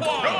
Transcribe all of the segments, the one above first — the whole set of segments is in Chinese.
Oh.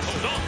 大口。